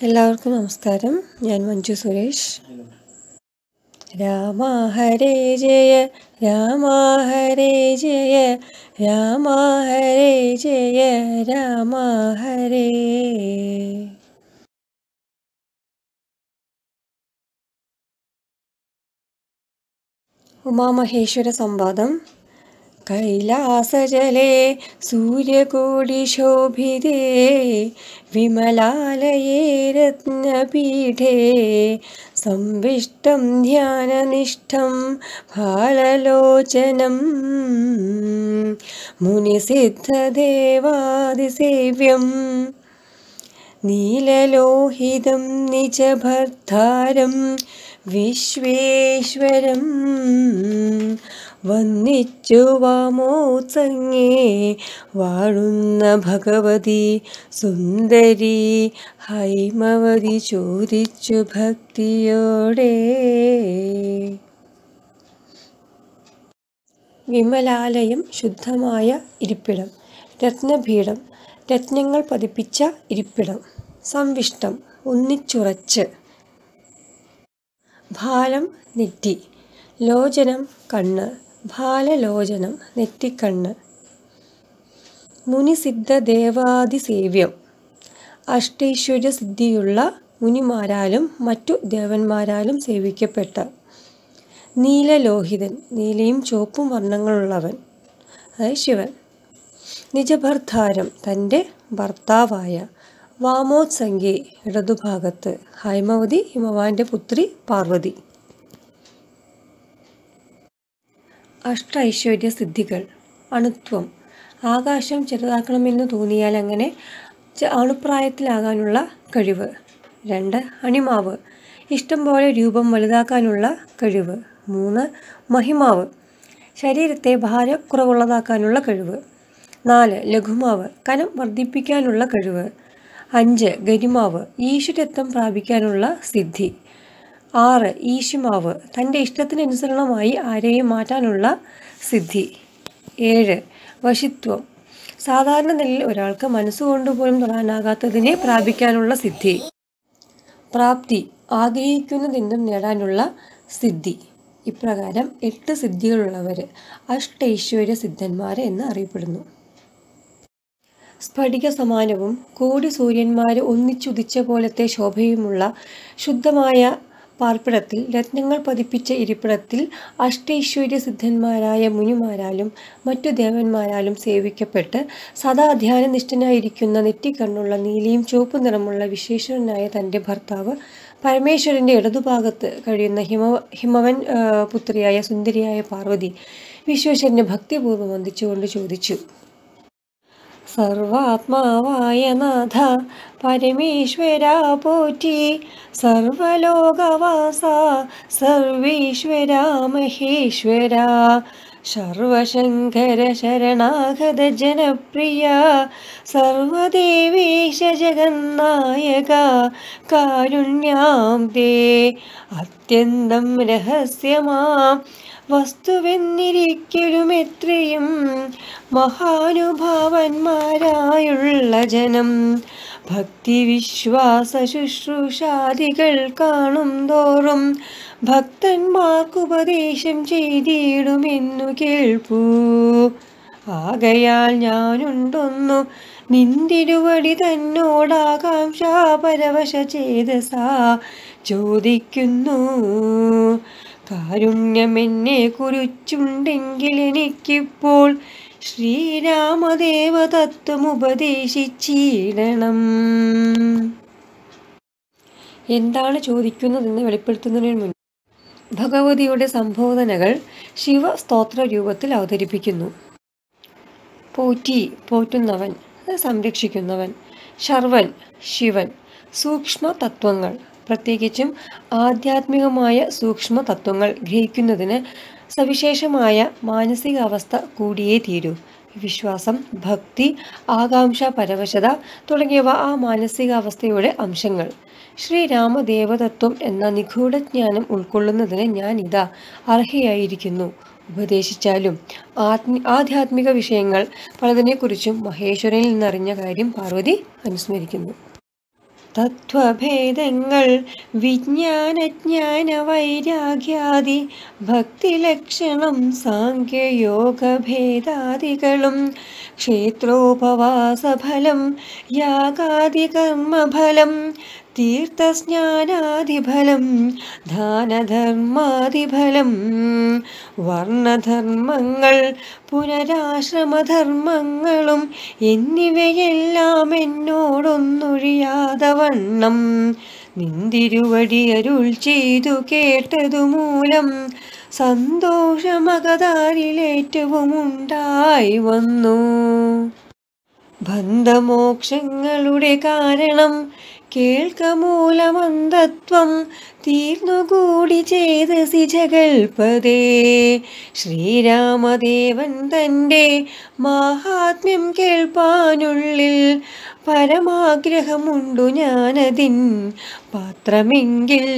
എല്ലാവർക്കും നമസ്കാരം. ഞാൻ മഞ്ജു സുരേഷ്. രാമ ഹരേ ജയ രാമ ഹരേ ജയ രാമ ഹരേ ജയ രാമ ഹരേ. ഉമാമഹേശ്വര സംവാദം. कैलासजले सूर्यकोडिशोभिदे विमलालये रत्नपीठे संविष्टं ध्याननिष्ठं फाललोचनम् मुनिसिद्धदेवादिसेव्यम् नीललोहितं निजभर्तारं विश्वेश्वरम् വന്നിച്ചു വാമോത്സങ്ങേ വാഴുന്ന ഭഗവതി സുന്ദരി ഹൈമവതി ചോദിച്ചു ഭക്തിയോടെ. വിമലാലയം ശുദ്ധമായ ഇരിപ്പിടം രത്നപീഠം രത്നങ്ങൾ പതിപ്പിച്ച ഇരിപ്പിടം സംവിഷ്ടം ഒന്നിച്ചുറച്ച്. ഭാലം നെറ്റി ലോചനം കണ്ണ് ഭാലലോചനം നെറ്റിക്കണ്ണ്. മുനിസിദ്ധ ദേവാദിസേവ്യം അഷ്ടൈശ്വര്യ സിദ്ധിയുള്ള മുനിമാരാലും മറ്റു ദേവന്മാരാലും സേവിക്കപ്പെട്ട നീലലോഹിതൻ നീലയും ചുവപ്പും വർണങ്ങളുള്ളവൻ. അതായത് ശിവൻ. നിജഭർത്താരം തന്റെ ഭർത്താവായ വാമോത്സംഗി ഇടതുഭാഗത്ത് ഹൈമവതി ഹിമവാന്റെ പുത്രി പാർവതി. അഷ്ട ഐശ്വര്യ സിദ്ധികൾ. അണുത്വം. ആകാശം ചെറുതാക്കണമെന്ന് തോന്നിയാൽ അങ്ങനെ അണുപ്രായത്തിലാകാനുള്ള കഴിവ്. രണ്ട് അണിമാവ്. ഇഷ്ടം പോലെ രൂപം വലുതാക്കാനുള്ള കഴിവ്. മൂന്ന് മഹിമാവ്. ശരീരത്തെ ഭാരക്കുറവുള്ളതാക്കാനുള്ള കഴിവ്. നാല് ലഘുമാവ്. കനം വർദ്ധിപ്പിക്കാനുള്ള കഴിവ്. അഞ്ച് ഗരിമാവ്. ഈശ്വരത്വം പ്രാപിക്കാനുള്ള സിദ്ധി. ആറ് ഈശുമാവ്. തന്റെ ഇഷ്ടത്തിനനുസരണമായി ആരെയും മാറ്റാനുള്ള സിദ്ധി. ഏഴ് വശിത്വം. സാധാരണ നിലയിൽ ഒരാൾക്ക് മനസ്സുകൊണ്ട് പോലും തൊടാനാകാത്തതിനെ പ്രാപിക്കാനുള്ള സിദ്ധി. പ്രാപ്തി. ആഗ്രഹിക്കുന്നതെന്തും നേടാനുള്ള സിദ്ധി. ഇപ്രകാരം എട്ട് സിദ്ധികളുള്ളവർ അഷ്ടൈശ്വര്യ സിദ്ധന്മാർ എന്ന് അറിയപ്പെടുന്നു. സ്ഫടിക സമാനവും കോടി സൂര്യന്മാർ ഒന്നിച്ചുദിച്ച പോലത്തെ ശോഭയുമുള്ള ശുദ്ധമായ പാർപ്പിടത്തിൽ രത്നങ്ങൾ പതിപ്പിച്ച ഇരിപ്പിടത്തിൽ അഷ്ടൈശ്വര്യ സിദ്ധന്മാരായ മുനിമാരാലും മറ്റു ദേവന്മാരാലും സേവിക്കപ്പെട്ട് സദാ ധ്യാനനിഷ്ഠനായിരിക്കുന്ന നെറ്റിക്കണ്ണുള്ള നീലിയും ചുവപ്പ് നിറമുള്ള വിശേഷനായ തന്റെ ഭർത്താവ് പരമേശ്വരന്റെ ഇടതുഭാഗത്ത് കഴിയുന്ന ഹിമ ഹിമവൻ പുത്രിയായ സുന്ദരിയായ പാർവതി വിശ്വേശ്വരനെ ഭക്തിപൂർവം വന്ദിച്ചുകൊണ്ട് ചോദിച്ചു. സർവാത്മാവായ നാഥ പരമേശ്വര പോറ്റി സർവലോകവാസ സർവേശ്വര മഹേശ്വര സർവശങ്കര ശരണാഗത ജനപ്രിയ സർവദേവേശ ജഗന്നായക കാരുണ്യാം തേ അത്യന്തം രഹസ്യമാം വസ്തുവെന്നിരിക്കലും എത്രയും മഹാനുഭാവന്മാരായുള്ള ജനം. ഭക്തി വിശ്വാസ ശുശ്രൂഷാദികൾ കാണും തോറും ഭക്തന്മാർക്കുപദേശം ചെയ്തിടുമെന്നു കേൾപ്പൂ. ആകയാൽ ഞാനുണ്ടൊന്നു നിന്തിരുവടി തന്നോടാകാംക്ഷ പരവശ ചേതസാ ചോദിക്കുന്നു. കാരുണ്യമെന്നെ കുറിച്ചുണ്ടെങ്കിൽ എനിക്കിപ്പോൾ ശ്രീരാമദേവ തത്വം ഉപദേശിച്ചിടണം എന്താണ് ചോദിക്കുന്നതെന്ന് വെളിപ്പെടുത്തുന്നതിന് മുൻപ് ഭഗവതിയുടെ സംബോധനകൾ ശിവസ്തോത്ര രൂപത്തിൽ അവതരിപ്പിക്കുന്നു. പോറ്റി പോറ്റുന്നവൻ സംരക്ഷിക്കുന്നവൻ ശർവൻ ശിവൻ സൂക്ഷ്മ തത്വങ്ങൾ പ്രത്യേകിച്ചും ആധ്യാത്മികമായ സൂക്ഷ്മ തത്വങ്ങൾ ഗ്രഹിക്കുന്നതിന് സവിശേഷമായ മാനസികാവസ്ഥ കൂടിയേ തീരൂ. വിശ്വാസം ഭക്തി ആകാംക്ഷ പരവശത തുടങ്ങിയവ ആ മാനസികാവസ്ഥയുടെ അംശങ്ങൾ. ശ്രീരാമദേവതത്വം എന്ന നിഗൂഢജ്ഞാനം ഉൾക്കൊള്ളുന്നതിന് ഞാൻ ഇതാ അർഹയായിരിക്കുന്നു. ഉപദേശിച്ചാലും ആത്മി ആധ്യാത്മിക വിഷയങ്ങൾ പലതിനെക്കുറിച്ചും മഹേശ്വരനിൽ നിന്നറിഞ്ഞ കാര്യം പാർവതി അനുസ്മരിക്കുന്നു. തത്വഭേദങ്ങൾ വിജ്ഞാനജ്ഞാന വൈരാഗ്യാദി ഭക്തിലക്ഷണം സാഖ്യയോഗഭേദാദികളും ക്ഷേത്രോപവാസഫലം യാഗാദി കർമ്മഫലം തീർത്ഥസ്നാനാദിഫലം ദാനധർമാദിഫലം വർണധർമ്മങ്ങൾ പുനരാശ്രമധർമ്മങ്ങളും എന്നിവയെല്ലാം എന്നോടൊന്നൊഴിയാതെ വണ്ണം നിന്തിരുവടി അരുൾ ചെയ്തു കേട്ടതുമൂലം സന്തോഷമകതാരിലേറ്റവും ഉണ്ടായി വന്നു. ബന്ധമോക്ഷങ്ങളുടെ കാരണം കേൾക്കമൂലമന്തത്വം തീർന്നുകൂടി ചേതസി ജഗൽപതേ ശ്രീരാമദേവൻ തന്റെ മാഹാത്മ്യം കേൾപ്പാനുള്ളിൽ പരമാഗ്രഹമുണ്ടു ഞാനതിൻ പാത്രമെങ്കിൽ.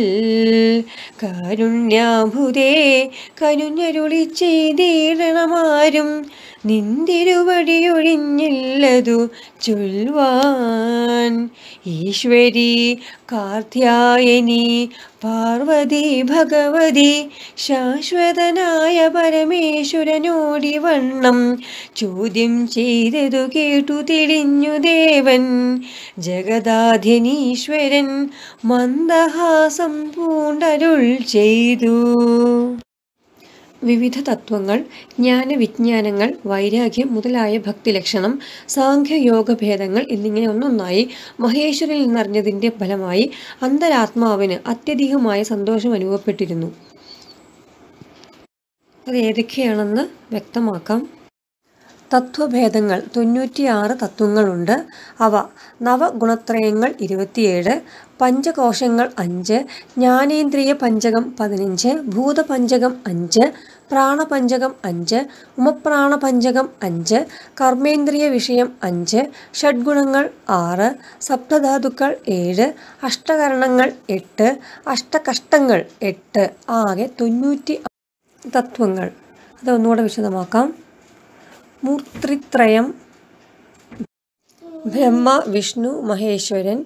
കാരുണ്യാഭുതേ കരുഞ്ഞരുളി ചെയ്തീടണമാരും നിന്തിരുവടിയൊഴിഞ്ഞില്ലതു ചൊൽവാൻ ഈശ്വരി കാർത്യായനി പാർവതി ഭഗവതി ശാശ്വതനായ പരമേശ്വരനോടി വണ്ണം. ചോദ്യം ചെയ്തതു കേട്ടു തെളിഞ്ഞു ദേവൻ. ജഗദാധ്യനീശ്വരൻ മന്ദഹാസം പൂണ്ടരുൾ ചെയ്തു. വിവിധ തത്വങ്ങൾ ജ്ഞാനവിജ്ഞാനങ്ങൾ വൈരാഗ്യം മുതലായ ഭക്തിലക്ഷണം സാഖ്യയോഗഭേദങ്ങൾ എന്നിങ്ങനെ ഒന്നൊന്നായി മഹേശ്വരിൽ നിന്നറിഞ്ഞതിന്റെ ഫലമായി അന്തരാത്മാവിന് അത്യധികമായ സന്തോഷം അനുഭവപ്പെട്ടിരുന്നു. അത് ഏതൊക്കെയാണെന്ന് വ്യക്തമാക്കാം. തത്വഭേദങ്ങൾ തൊണ്ണൂറ്റിയാറ് തത്വങ്ങളുണ്ട്. അവ നവഗുണത്രയങ്ങൾ ഇരുപത്തിയേഴ് പഞ്ചകോശങ്ങൾ അഞ്ച് ജ്ഞാനേന്ദ്രിയ പഞ്ചകം പതിനഞ്ച് ഭൂതപഞ്ചകം അഞ്ച് പ്രാണപഞ്ചകം അഞ്ച് ഉമപ്രാണപഞ്ചകം അഞ്ച് കർമ്മേന്ദ്രിയ വിഷയം അഞ്ച് ഷഡ്ഗുണങ്ങൾ ആറ് സപ്തധാതുക്കൾ ഏഴ് അഷ്ടകരണങ്ങൾ എട്ട് അഷ്ടകഷ്ടങ്ങൾ എട്ട് ആകെ തൊണ്ണൂറ്റി തത്വങ്ങൾ. അത് ഒന്നുകൂടെ വിശദമാക്കാം. മൂർത്തിത്രയം ബ്രഹ്മ വിഷ്ണു മഹേശ്വരൻ.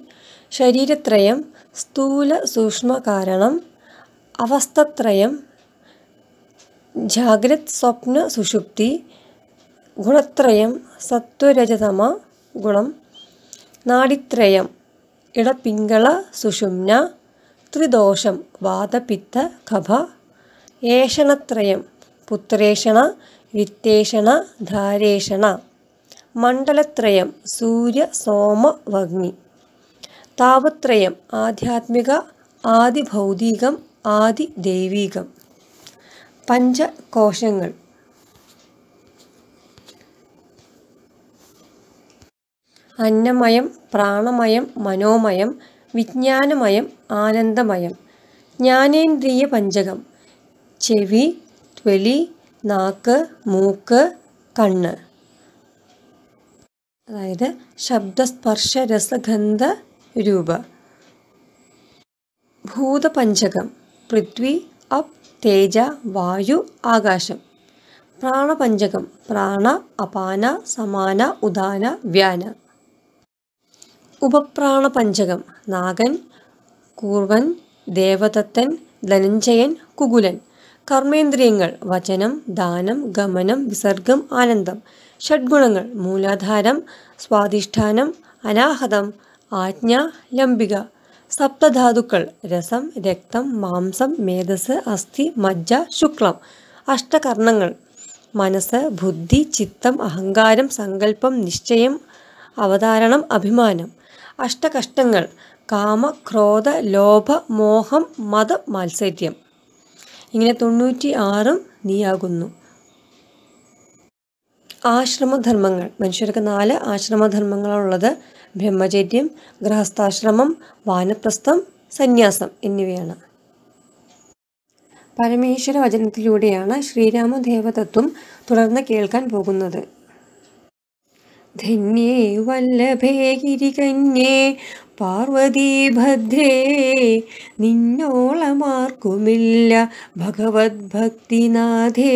ശരീരത്രയം സ്ഥൂല സൂക്ഷ്മ കാരണം. അവസ്ഥത്രയം ജാഗ്രത് സ്വപ്ന സുഷുപ്തി. ഗുണത്രയം സത്വരജതമ ഗുണം. നാടിത്രയം ഇടപിംഗള സുഷുമ്ന. ത്രിദോഷം വാതപിത്ത കഫ ഏഷണത്രയം പുത്രേഷണ. വിത്തേഷണ ധാരേഷണ. മണ്ഡലത്രയം സൂര്യ സോമ വഗ്നി. താപത്രയം ആധ്യാത്മിക ആദി ഭൗതികം ആദി ദൈവികം പഞ്ചകോശങ്ങൾ. അന്നമയം പ്രാണമയം മനോമയം വിജ്ഞാനമയം ആനന്ദമയം. ജ്ഞാനേന്ദ്രിയ പഞ്ചകം ചെവി ത്വലി നാക്ക് മൂക്ക് കണ്ണ്. അതായത് ശബ്ദസ്പർശ രസഗന്ധ രൂപ. ഭൂതപഞ്ചകം പൃഥ്വി അപ് തേജ വായു ആകാശം. പ്രാണപഞ്ചകം പ്രാണ അപാന സമാന ഉദാന വ്യാന. ഉപപ്രാണപഞ്ചകം നാഗൻ കൂർവൻ ദേവദത്തൻ ധനഞ്ജയൻ കുകുലൻ. കർമ്മേന്ദ്രിയങ്ങൾ വചനം ദാനം ഗമനം വിസർഗം ആനന്ദം. ഷഡ്ഗുണങ്ങൾ മൂലാധാരം സ്വാധിഷ്ഠാനം അനാഹതം ആജ്ഞ ലംബിക. സപ്തധാതുക്കൾ രസം രക്തം മാംസം മേധസ് അസ്ഥി മജ്ജ ശുക്ലം. അഷ്ടകർണങ്ങൾ മനസ്സ് ബുദ്ധി ചിത്തം അഹങ്കാരം സങ്കല്പം നിശ്ചയം അവതാരണം അഭിമാനം. അഷ്ടകഷ്ടങ്ങൾ കാമ ക്രോധ ലോഭ മോഹം മത മാത്സര്യം. ഇങ്ങനെ തൊണ്ണൂറ്റി ആറും നീയാകുന്നു. ആശ്രമധർമ്മങ്ങൾ. മനുഷ്യർക്ക് നാല് ആശ്രമധർമ്മങ്ങളുള്ളത്. ബ്രഹ്മചര്യം ഗൃഹസ്ഥാശ്രമം വാനപ്രസ്ഥം സന്യാസം എന്നിവയാണ്. പരമേശ്വര വചനത്തിലൂടെയാണ് ശ്രീരാമദേവതത്വം തുടർന്ന് കേൾക്കാൻ പോകുന്നത്. ധന്യേ വല്ലഭേ ഗിരികന്യേ പാർവതി ഭദ്രേ നിന്നോളമാർക്കുമില്ല ഭഗവത് ഭക്തിനാഥേ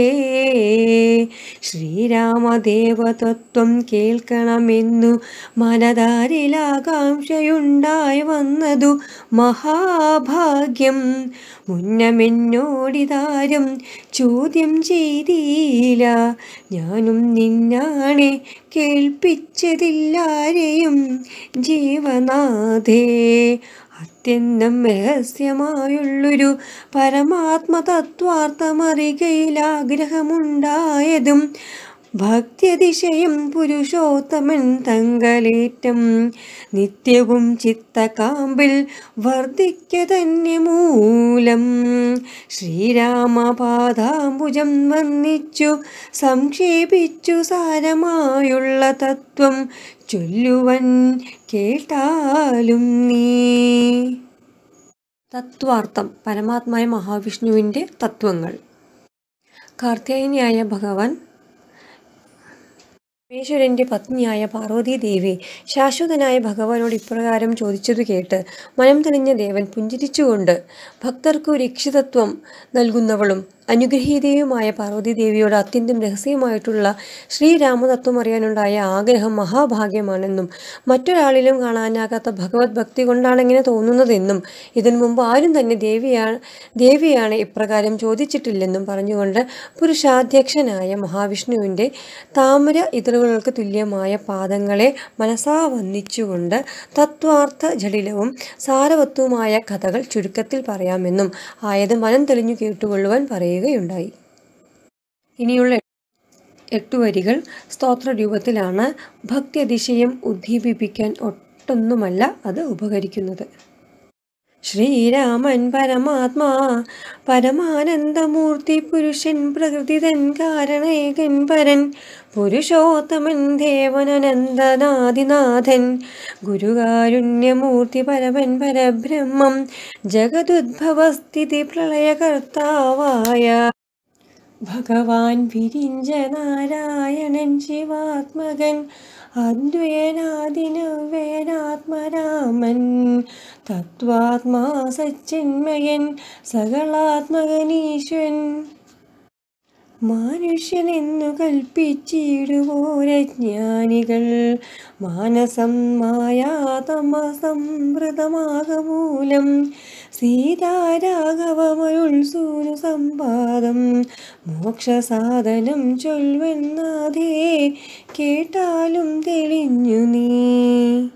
ശ്രീരാമദേവതത്വം കേൾക്കണമെന്നു മനതാരിലാകാംക്ഷയുണ്ടായി വന്നതു മഹാഭാഗ്യം. മുന്നമെന്നോടിതാരും ചോദ്യം ചെയ്തില്ല ഞാനും നിന്നാണെ കേൾപ്പിച്ചതില്ലാരെയും ജീവനാഥേ. അത്യന്തം രഹസ്യമായുള്ളൊരു പരമാത്മതത്വാർത്ഥമറികയിലാഗ്രഹമുണ്ടായതും ഭക്തിയതിശയം പുരുഷോത്തമൻ തങ്കലേറ്റം. നിത്യവും ചിത്തകാമ്പിൽ വർദ്ധിക്ക മൂലം ശ്രീരാമപാദാംബുജം വന്നിച്ചു സംക്ഷേപിച്ചു സാരമായുള്ള തത്വം ചൊല്ലുവൻ കേട്ടാലും നീ. തത്വാർത്ഥം പരമാത്മായ മഹാവിഷ്ണുവിന്റെ തത്വങ്ങൾ. കാർത്യായനിയായ ഭഗവാൻ പരമേശ്വരന്റെ പത്നിയായ പാർവതീദേവി ശാശ്വതനായ ഭഗവാനോട് ഇപ്രകാരം ചോദിച്ചതു കേട്ട് മനം തെളിഞ്ഞ ദേവൻ പുഞ്ചിരിച്ചുകൊണ്ട് ഭക്തർക്കു രക്ഷിതത്വം നൽകുന്നവളും അനുഗ്രഹീതയുമായ പാർവതീദേവിയോട് അത്യന്തം രഹസ്യമായിട്ടുള്ള ശ്രീരാമതത്വം അറിയാനുണ്ടായ ആഗ്രഹം മഹാഭാഗ്യമാണെന്നും മറ്റൊരാളിലും കാണാനാകാത്ത ഭഗവത് ഭക്തി കൊണ്ടാണ് തോന്നുന്നതെന്നും ഇതിനു മുമ്പ് ആരും തന്നെ ദേവിയാണ് ദേവിയാണ് ഇപ്രകാരം ചോദിച്ചിട്ടില്ലെന്നും പറഞ്ഞുകൊണ്ട് പുരുഷാധ്യക്ഷനായ മഹാവിഷ്ണുവിന്റെ താമര ഇതളുകൾക്ക് തുല്യമായ പാദങ്ങളെ മനസ്സാ വന്ദിച്ചുകൊണ്ട് തത്വാർത്ഥ ജടിലവും സാരവത്വവുമായ കഥകൾ ചുരുക്കത്തിൽ പറയാമെന്നും ആയത് മനം തെളിഞ്ഞു കേട്ടുകൊള്ളുവാൻ പറയുകയുണ്ടായി ഇനിയുള്ള എട്ടു വരികൾ സ്തോത്ര രൂപത്തിലാണ് ഭക്തി അതിശയം ഉദ്ദീപിപ്പിക്കാൻ ഒട്ടൊന്നുമല്ല അത് ഉപകരിക്കുന്നത്. ശ്രീരാമൻ പരമാത്മാ പരമാനന്ദമൂർത്തി പുരുഷൻ പ്രകൃതിതൻ കാരണേകൻ പരൻ പുരുഷോത്തമൻ ദേവനനന്ദനാദിനാഥൻ ഗുരുകാരുണ്യമൂർത്തി പരമൻ പരബ്രഹ്മം ജഗതുദ്ഭവസ്ഥിതി പ്രളയകർത്താവായ ഭഗവാൻ വിരിഞ്ച നാരായണൻ ശിവാത്മകൻ അദ്വയനാദിനവ്യനാത്മരാമൻ തത്വാത്മാ സച്ചിന്മയൻ സകളാത്മകനീശ്വൻ മനുഷ്യനെന്നു കൽപ്പിച്ചിടുവോരജ്ഞാനികൾ മാനസം മായാതമസംവൃതമാകമൂലം സീതാരാഘവമരുൾ സൂനു സമ്പാദം മോക്ഷസാധനം ചൊൽവെന്നാതേ കേട്ടാലും തെളിഞ്ഞു നീ.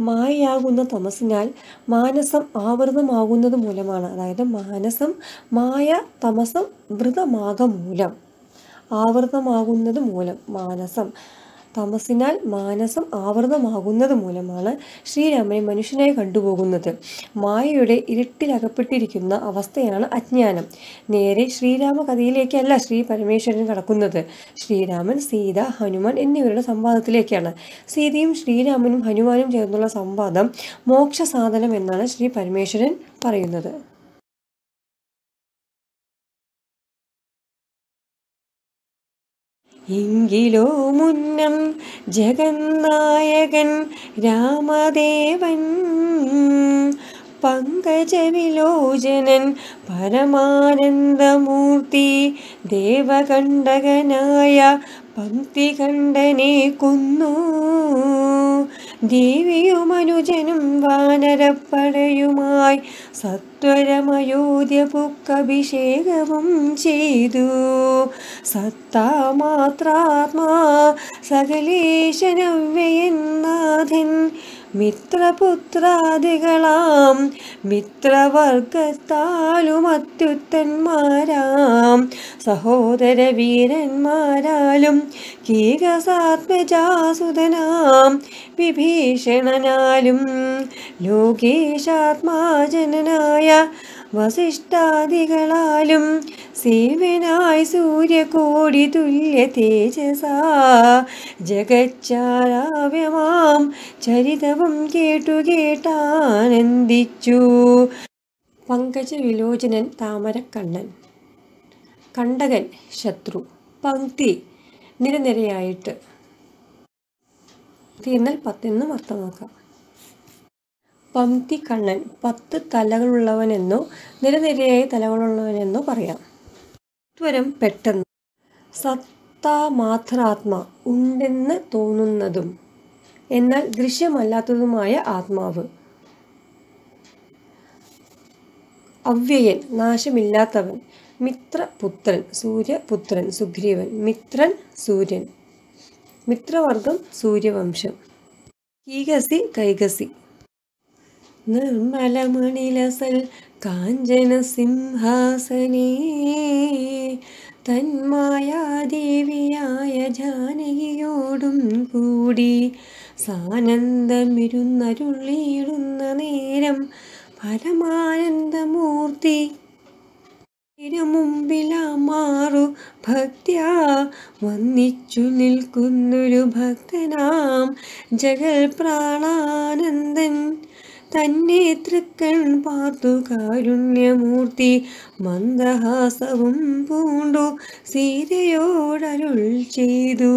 മായയാകുന്ന തമസിനാൽ മാനസം ആവൃതമാകുന്നത് മൂലമാണ്. അതായത് മാനസം മായ തമസം വൃതമാക മൂലം ആവൃതമാകുന്നത് മൂലം മാനസം. തമസിനാൽ മാനസം ആവൃതമാകുന്നത് മൂലമാണ് ശ്രീരാമനെ മനുഷ്യനായി കണ്ടുപോകുന്നത്. മായയുടെ ഇരുട്ടിലകപ്പെട്ടിരിക്കുന്ന അവസ്ഥയാണ് അജ്ഞാനം. നേരെ ശ്രീരാമ കഥയിലേക്കല്ല ശ്രീ പരമേശ്വരൻ കടക്കുന്നത്. ശ്രീരാമൻ സീത ഹനുമാൻ എന്നിവരുടെ സംവാദത്തിലേക്കാണ്. സീതയും ശ്രീരാമനും ഹനുമാനും ചേർന്നുള്ള സംവാദം മോക്ഷ സാധനം എന്നാണ് ശ്രീ പരമേശ്വരൻ പറയുന്നത്. എങ്കിലോ മുന്നം ജഗന്നായകൻ രാമദേവൻ. പങ്കജവിലോചനൻ പരമാനന്ദമൂർത്തി ദേവകണ്ഠകനായ പങ്ക്തികണ്ഠനെ കൊന്നു. ദേവിയുമനുജനും വാനരപ്പടയുമായി സത്വരമയോധ്യ പുക്കഭിഷേകവും ചെയ്തു. സത്താമാത്രാത്മാ സകലേശനവ്യയന്നാഥൻ മിത്രപുത്രാദികളാം മിത്രവർഗത്താലും അത്യുത്തന്മാരാം. സഹോദര വീരന്മാരാലും കീകസാത്മജാസുതനാം വിഭീഷണനാലും ലോകേശാത്മാജനനായ വസിഷ്ഠാദികളാലും സേവനായി സൂര്യകോടി തുല്യ തേജസാ. ജഗച്ചാരാവ്യമാം ചരിതവും കേട്ടു കേട്ടാനന്ദിച്ചു. പങ്കജ വിലോചനൻ താമരക്കണ്ണൻ. കണ്ടകൻ ശത്രു. പങ്ക്തി നിരനിരയായിട്ട്. എന്നാൽ പത്തെന്നും അർത്ഥമാക്കാം. പംക്തി കണ്ണൻ പത്ത് തലകളുള്ളവനെന്നോ നിരനിരയായി തലകളുള്ളവനെന്നോ പറയാം. ത്വരം പെട്ടെന്ന് സത്താ മാത്രാത്മ ഉണ്ടെന്ന് തോന്നുന്നതും എന്നാൽ ദൃശ്യമല്ലാത്തതുമായ ആത്മാവ്. അവ്യയൻ നാശമില്ലാത്തവൻ മിത്രപുത്രൻ സൂര്യപുത്രൻ സുഗ്രീവൻ മിത്രൻ സൂര്യൻ. മിത്രവർഗം സൂര്യവംശം. കീകസി കൈകസി. നിർമ്മലമണിലസൽ കാഞ്ചന സിംഹാസനേ തന്മായാദേവിയായ ജാനകിയോടും കൂടി സാനന്ദമിരുന്നരുളിയിടുന്ന നേരം പരമാനന്ദമൂർത്തി മുമ്പിലാമാറു ഭക്ത്യാ. വന്നിച്ചു നിൽക്കുന്നൊരു ഭക്തനാം ജഗൽ പ്രാണാനന്ദൻ തന്നെ തൃക്കൺ പാർത്തു കാരുണ്യമൂർത്തി മന്ദഹാസവും പൂണ്ടു സീതയോടരുൾ ചെയ്തു.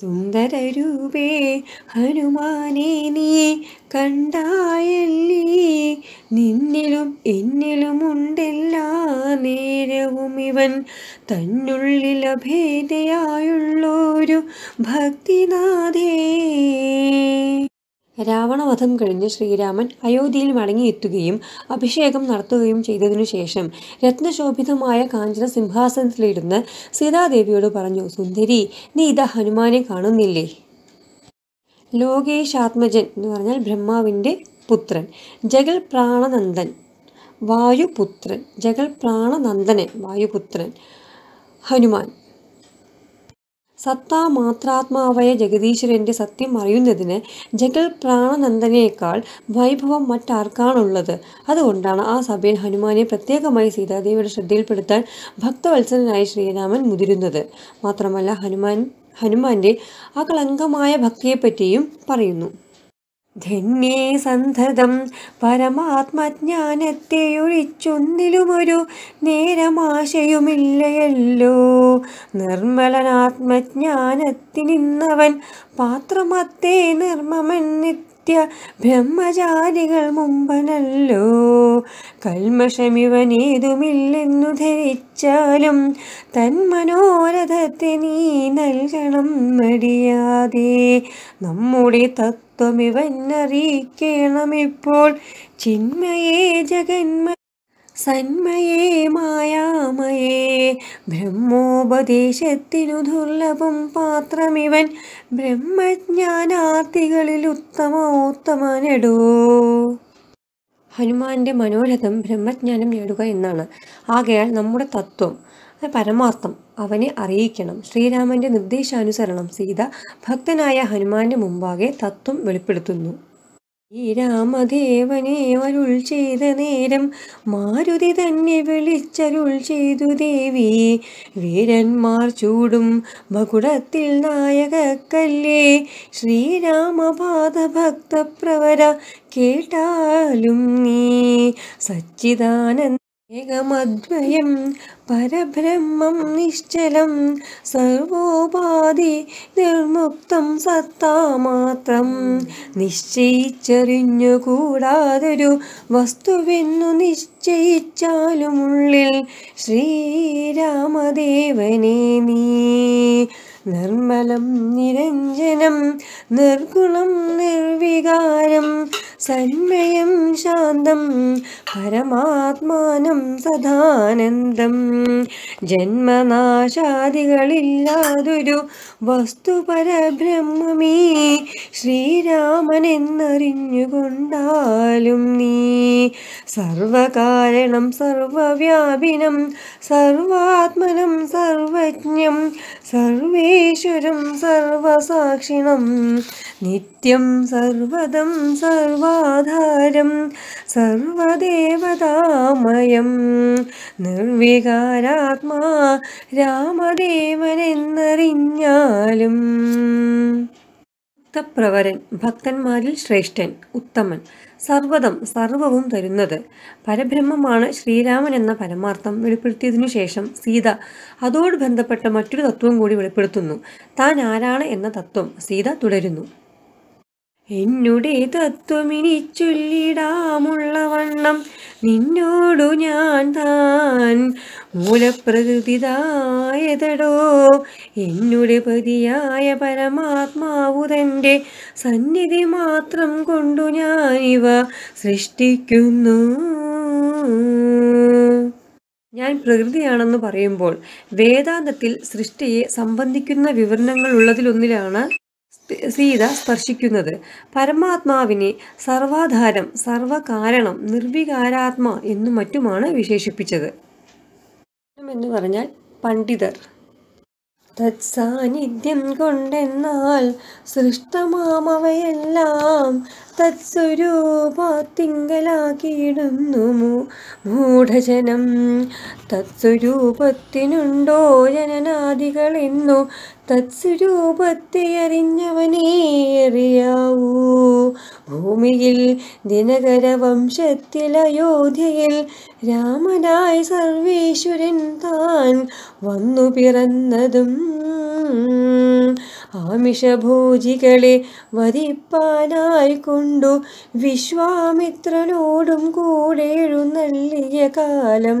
സുന്ദരരൂപേ ഹനുമാനെ നീ കണ്ടായല്ലേ. നിന്നിലും എന്നിലും ഉണ്ടെല്ലാ നേരവും ഇവൻ തന്നുള്ളിൽ അഭേദയായുള്ളൊരു ഭക്തിനാഥേ. രാവണവധം കഴിഞ്ഞ് ശ്രീരാമൻ അയോധ്യയിൽ മടങ്ങിയെത്തുകയും അഭിഷേകം നടത്തുകയും ചെയ്തതിനു ശേഷം രത്നശോഭിതമായ കാഞ്ചന സിംഹാസനത്തിലിരുന്ന് സീതാദേവിയോട് പറഞ്ഞു സുന്ദരി നീ ഇതാ ഹനുമാനെ കാണുന്നില്ലേ? ലോകേഷാത്മജൻ എന്ന് പറഞ്ഞാൽ ബ്രഹ്മാവിന്റെ പുത്രൻ ജഗൽ പ്രാണനന്ദൻ വായുപുത്രൻ ജഗൽ പ്രാണനന്ദനൻ വായുപുത്രൻ ഹനുമാൻ സത്താമാത്രാത്മാവായ ജഗദീശ്വരന്റെ സത്യം അറിയുന്നതിന് ജഗൽ പ്രാണനന്ദനേക്കാൾ വൈഭവം മറ്റാർക്കാണുള്ളത്? അതുകൊണ്ടാണ് ആ സഭയിൽ ഹനുമാനെ പ്രത്യേകമായി സീതാദേവിയുടെ ശ്രദ്ധയിൽപ്പെടുത്താൻ ഭക്തവത്സലനായ ശ്രീരാമൻ മുതിരുന്നത്. മാത്രമല്ല ഹനുമാൻ ഹനുമാന്റെ അകളങ്കമായ ഭക്തിയെപ്പറ്റിയും പറയുന്നു. ധന്യേ സന്തതം പരമാത്മജ്ഞാനത്തെ ഒഴിച്ചൊന്നിലുമൊരു നേരമാശയുമില്ലയല്ലോ. നിർമ്മലനാത്മജ്ഞാനത്തിനിന്നവൻ പാത്രമത്തെ നിർമ്മമൻ നിത്യ ബ്രഹ്മചാരികൾ മുമ്പനല്ലോ. കൽമഷമിവനേതുമില്ലെന്നു ധരിച്ചാലും തന്മനോരഥത്തെ നീ നൽകണം മടിയാതെ. നമ്മുടെ തത്വമിവനറിയിക്കണമിപ്പോൾ ചിന്മയേ ജഗന്മ സന്മയേ മായാമയേ. ബ്രഹ്മോപദേശത്തിനു ദുർലഭം പാത്രമിവൻ. ബ്രഹ്മജ്ഞാനാർത്ഥികളിൽ ഉത്തമോത്തമനെടോ. ഹനുമാന്റെ മനോരഥം ബ്രഹ്മജ്ഞാനം നേടുക എന്നാണ്. ആകയാൽ നമ്മുടെ തത്വം പരമാർത്ഥം. അവനെ അറിയിക്കണം. ശ്രീരാമന്റെ നിർദ്ദേശാനുസരണം സീത ഭക്തനായ ഹനുമാന്റെ മുമ്പാകെ തത്വം വെളിപ്പെടുത്തുന്നു. ഈ രാമദേവനെ അരുൾ ചെയ്ത നേരം മാരുതി തന്നെ വിളിച്ചരുൾ ചെയ്തു ദേവി. വീരന്മാർ ചൂടും മകുടത്തിൽ നായകക്കല്ലേ. ശ്രീരാമപാദ ഭക്തപ്രവര കേട്ടാലും നീ സച്ചിദാനന്ദ ഏകമദ്വയം പരബ്രഹ്മം നിശ്ചലം സർവോപാധി നിർമുക്തം സത്താമാത്രം. നിശ്ചയിച്ചറിഞ്ഞുകൂടാതൊരു വസ്തുവെന്നു നിശ്ചയിച്ചാലുമുള്ളിൽ ശ്രീരാമദേവനെ നീ നിർമ്മലം നിരഞ്ജനം നിർഗുണം നിർവികാരം സന്മയം ശാന്തം പരമാത്മാനം സദാനന്ദം. ജന്മനാശാദികളില്ലാതൊരു വസ്തു പരബ്രഹ്മമീ ശ്രീരാമനെന്നറിഞ്ഞുകൊണ്ടാലും നീ സർവകാരണം സർവവ്യാപിനം സർവാത്മനം സർവജ്ഞം സർവേശ്വരം സർവസാക്ഷിണം നിത്യം സർവദം സർവാധാരം സർവദേവതാമയം. നിർവികാരാത്മാ രാമദേവനെന്നറിഞ്ഞാലും. ഭക്തപ്രവരൻ ഭക്തന്മാരിൽ ശ്രേഷ്ഠൻ ഉത്തമൻ. സർവതം സർവവും തരുന്നത്. പരബ്രഹ്മമാണ് ശ്രീരാമൻ എന്ന പരമാർത്ഥം വെളിപ്പെടുത്തിയതിനു ശേഷം സീത അതോട് ബന്ധപ്പെട്ട മറ്റൊരു തത്വം കൂടി വെളിപ്പെടുത്തുന്നു. താൻ ആരാണ് എന്ന തത്വം സീത തുടരുന്നു. എന്നുടെ തത്വമിനി ചൊല്ലിടാമുള്ള വണ്ണം നിന്നോടു ഞാൻ താൻ മൂലപ്രകൃതിതായതടോ എന്നുടെ പതിയായ പരമാത്മാവു തന്റെ സന്നിധി മാത്രം കൊണ്ടു ഞാനിവ സൃഷ്ടിക്കുന്നു. ഞാൻ പ്രകൃതിയാണെന്ന് പറയുമ്പോൾ വേദാന്തത്തിൽ സൃഷ്ടിയെ സംബന്ധിക്കുന്ന വിവരണങ്ങൾ ഉള്ളതിലൊന്നിലാണ് സീത സ്പർശിക്കുന്നത്. പരമാത്മാവിനെ സർവാധാരം സർവകാരണം നിർവികാരാത്മ എന്നും മറ്റുമാണ് വിശേഷിപ്പിച്ചത്. എന്ന് പറഞ്ഞാൽ പണ്ഡിതർ. തത്സാന്നിധ്യം കൊണ്ടെന്നാൽ സൃഷ്ടമാമവയെല്ലാം തത്സ്വരൂപത്തിങ്കലാക്കിയിടുന്നു മൂഢജനം. തത്സ്വരൂപത്തിനുണ്ടോ ജനനാദികളെന്നു തത്സ്വരൂപത്തെ അറിഞ്ഞവനേ അറിയാവൂ. ഭൂമിയിൽ ദിനകര വംശത്തിൽ അയോധ്യയിൽ രാമനായി സർവേശ്വരൻ താൻ വന്നു പിറന്നതും. ആമിഷഭോജികളെ വധിപ്പാനായി കൊണ്ടു വിശ്വാമിത്രനോടും കൂടെ എഴുന്നള്ളിയ കാലം.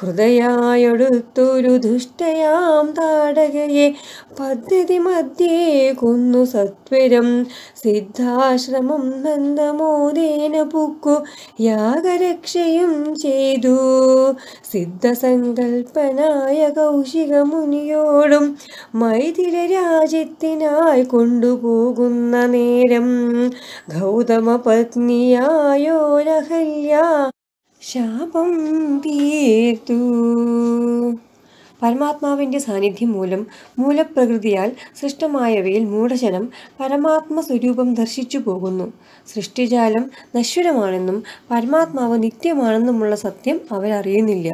ഹൃദയായൊടുത്തൊരു ദുഷ്ടയാം താടകയെ പദ്ധതി മധ്യേ കൊന്നു സത്വരം. സിദ്ധാശ്രമം നന്ദമോദേന പുക്കു യാഗരക്ഷയും ചെയ്തു. സിദ്ധസങ്കൽപ്പനായ കൗശിക മുനിയോടും മൈഥില രാജ്യത്തിനായി കൊണ്ടുപോകുന്ന നേരം ഗൗതമ പത്നിയായോരഹല്യ ശാപം തീർത്തു. പരമാത്മാവിന്റെ സാന്നിധ്യം മൂലം മൂലപ്രകൃതിയാൽ സൃഷ്ടമായവയിൽ മൂഢജനം പരമാത്മ സ്വരൂപം ദർശിച്ചു പോകുന്നു. സൃഷ്ടിജാലം നശ്വരമാണെന്നും പരമാത്മാവ് നിത്യമാണെന്നുമുള്ള സത്യം അവരറിയുന്നില്ല.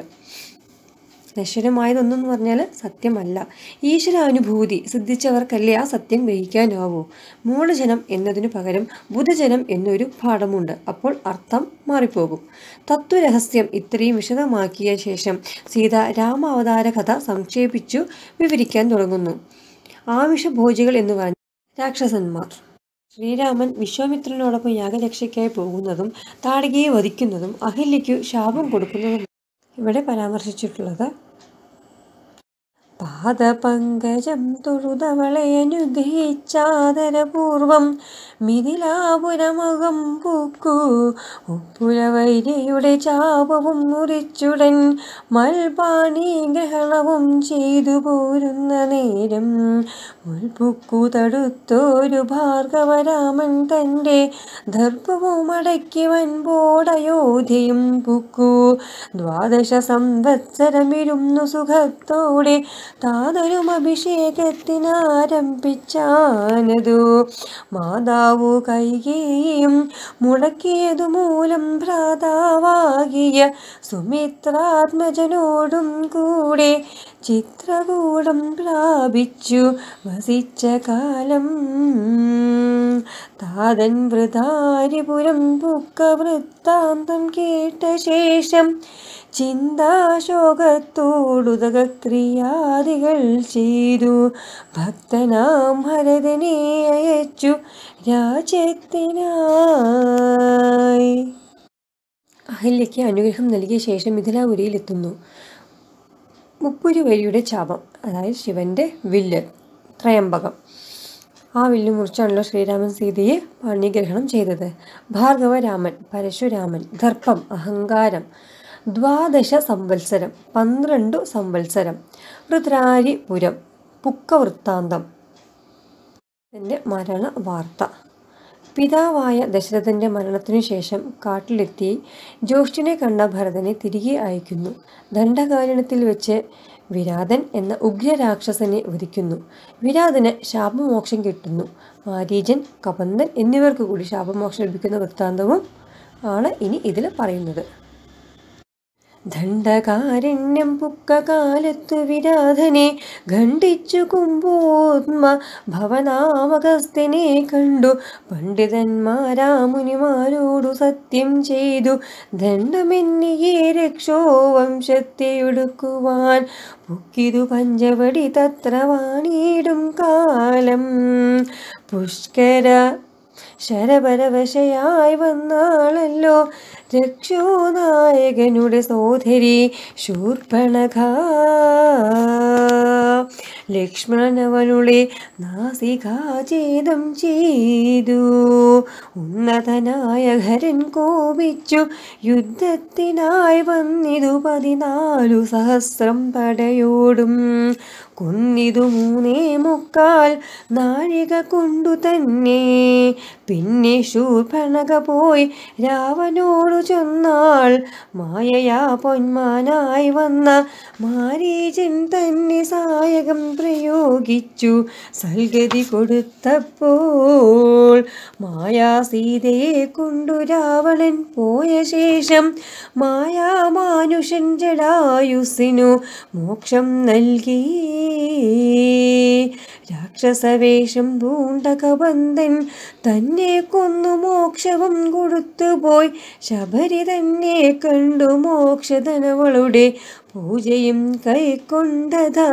നശ്വരമായതൊന്നെന്ന് പറഞ്ഞാൽ സത്യമല്ല. ഈശ്വരാനുഭൂതി സിദ്ധിച്ചവർക്കല്ലേ ആ സത്യം ഗ്രഹിക്കാനാവൂ. മൂളജനം എന്നതിനു പകരം ബുധജനം എന്നൊരു പാഠമുണ്ട്. അപ്പോൾ അർത്ഥം മാറിപ്പോകും. തത്വരഹസ്യം ഇത്രയും വിശദമാക്കിയ ശേഷം സീത രാമാവതാര കഥ സംക്ഷേപിച്ചു വിവരിക്കാൻ തുടങ്ങുന്നു. ആമിഷഭോജികൾ എന്ന് പറഞ്ഞ രാക്ഷസന്മാർ. ശ്രീരാമൻ വിശ്വാമിത്രനോടൊപ്പം യാഗരക്ഷയ്ക്കായി പോകുന്നതും താടകയെ വധിക്കുന്നതും അഹില്യയ്ക്കു ശാപം കൊടുക്കുന്നതും ഇവിടെ പരാമർശിച്ചിട്ടുള്ളത്. പാദപങ്കജം തൊഴുതവളെ അനുഗ്രഹിച്ചാദരപൂർവം മിഥിലാപുരമുഖം പൂക്കു. ഉപ്പുരവൈര്യയുടെ ചാപവും മുറിച്ചുടൻ മൽപാണി ഗ്രഹണവും ചെയ്തു പോരുന്ന നേരം മുൽപുക്കു തടുത്തൊരു ഭാർഗവരാമൻ തന്റെ ദർഭവും അടക്കി വൻപോടയോധ്യയും പുക്കു. ദ്വാദശ സംവത്സരമിരുന്നു സുഖത്തോടെ താതരും അഭിഷേകത്തിനാരംഭിച്ചാനതു മാതാവു കൈകേയും മുടക്കിയതു മൂലം ഭ്രാതാവാകിയ സുമിത്രാത്മജനോടും കൂടെ ചിത്രകൂടം പ്രാപിച്ചു. വസിച്ച കാലം. താതൻ വൃതാരിപുരം ദുഃഖ വൃത്താന്തം കേട്ട ശേഷം ചിന്താശോകത്തോടുതകക്രിയാദികൾ ചെയ്തു. ഭക്തനാം ഭരതനെ അയച്ചു രാജ്യത്തിനായി. അഹല്യയ്ക്ക് അനുഗ്രഹം നൽകിയ ശേഷം മിഥിലാപുരിയിലെത്തുന്നു മുപ്പുരു ചാപം അതായത് ശിവന്റെ വില്ല്. ത്രയംബകം. ആ വില്ലു മുറിച്ചാണല്ലോ ശ്രീരാമൻ സീതയെ പാണിഗ്രഹണം ചെയ്തത്. ഭാർഗവരാമൻ പരശുരാമൻ ദർപ്പം അഹങ്കാരം ദ്വാദശ സംവത്സരം പന്ത്രണ്ടു സംവത്സരം രുദ്രാരിപുരം പുക്കവൃത്താന്തം. എന്റെ മരണ വാർത്ത. പിതാവായ ദശരഥന്റെ മരണത്തിനു ശേഷം കാട്ടിലെത്തി ജ്യോഷ്ഠിനെ കണ്ട ഭരതനെ തിരികെ അയക്കുന്നു. ദണ്ഡകാരണത്തിൽ വെച്ച് വിരാതൻ എന്ന ഉഗ്രരാക്ഷസനെ വധിക്കുന്നു വിരാതന് ശാപമോക്ഷം കിട്ടുന്നു. മാരീജൻ കപന്തൻ എന്നിവർക്ക് കൂടി ശാപമോക്ഷം ലഭിക്കുന്ന വൃത്താന്തവും ആണ് ഇനി ഇതിൽ പറയുന്നത്. ദണ്ഡകാരണ്യം പുക്കകാലത്തു വിരാധനെ ഖണ്ഡിച്ചു കുംഭോത്മ ഭവനാമകസ്ഥനെ കണ്ടു. പണ്ഡിതന്മാരാ മുനിമാരോടു സത്യം ചെയ്തു. ദണ്ഡമെന്നിയെ രക്ഷോ വംശത്തെ ഒടുക്കുവാൻ പുക്കിതു പഞ്ചവടി തത്ര വാണിയിടും കാലം. പുഷ്കര ശരപരവശയായി വന്നാളല്ലോ. രക്ഷോനായകനുടെ സോദരി ശൂർപ്പണഖ. ലക്ഷ്മണവനുളെ നാസികാചേതം ചെയ്തു. ഉന്നതനായ ഹരൻ കോപിച്ചു. യുദ്ധത്തിനായി വന്നിതു പതിനാലു സഹസ്രം പടയോടും. കൊന്നിതു മൂന്നേ മുക്കാൽ നാഴിക കൊണ്ടു തന്നെ. പിന്നെ ശൂർഭണക പോയി രാവനോടു ചെന്നാൾ മായയാ പൊന്മാനായി വന്ന മാരീചൻ തന്നെ സായകം പ്രയോഗിച്ചു. സൽഗതി കൊടുത്തപ്പോൾ മായാ സീതയെ കൊണ്ടു രാവണൻ പോയ ശേഷം മായാമാനുഷൻ ജടായുസിനു മോക്ഷം നൽകി. രാക്ഷസവേഷം പൂണ്ട കബന്ധൻ തന്നെ കൊന്നു മോക്ഷവും കൊടുത്തുപോയി ശബരി തന്നെ കണ്ടു മോക്ഷധനവളുടെ പൂജയും കൈക്കൊണ്ടതാ.